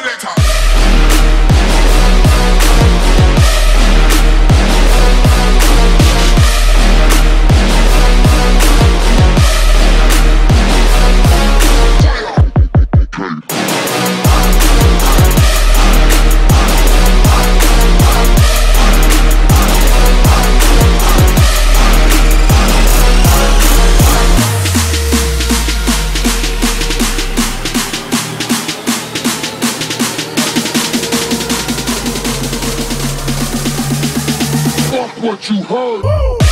oscillator. what you heard.